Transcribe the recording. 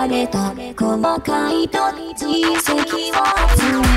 られた。細かいと実績を集め